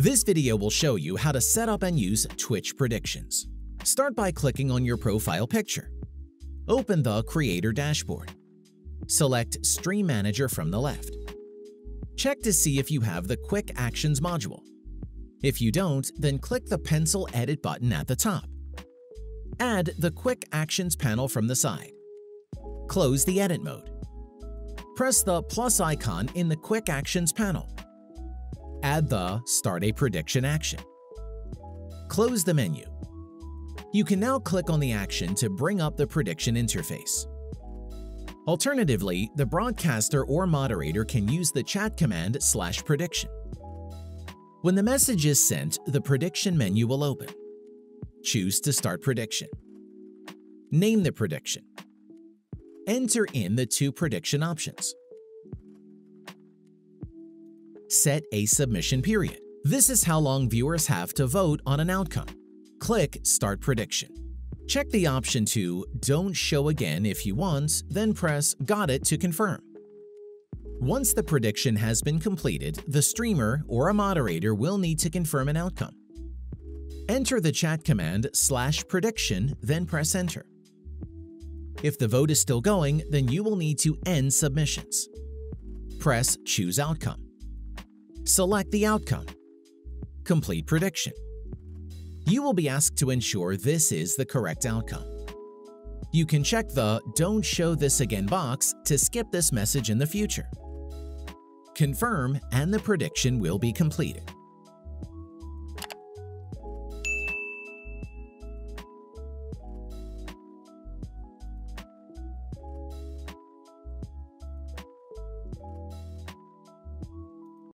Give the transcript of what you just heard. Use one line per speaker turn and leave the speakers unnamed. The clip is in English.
This video will show you how to set up and use Twitch predictions. Start by clicking on your profile picture. Open the Creator dashboard. Select Stream Manager from the left. Check to see if you have the Quick Actions module. If you don't, then click the Pencil Edit button at the top. Add the Quick Actions panel from the side. Close the Edit mode. Press the plus icon in the Quick Actions panel. Add the Start a Prediction action. Close the menu. You can now click on the action to bring up the prediction interface. Alternatively, the broadcaster or moderator can use the chat command slash prediction. When the message is sent, the prediction menu will open. Choose to start prediction. Name the prediction. Enter in the two prediction options. Set a submission period. This is how long viewers have to vote on an outcome. Click Start Prediction. Check the option to Don't Show Again if you want, then press Got it to confirm. Once the prediction has been completed, the streamer or a moderator will need to confirm an outcome. Enter the chat command slash prediction, then press enter. If the vote is still going, then you will need to end submissions. Press Choose Outcome. Select the outcome. Complete prediction. You will be asked to ensure this is the correct outcome. You can check the Don't Show This Again box to skip this message in the future. Confirm and the prediction will be completed.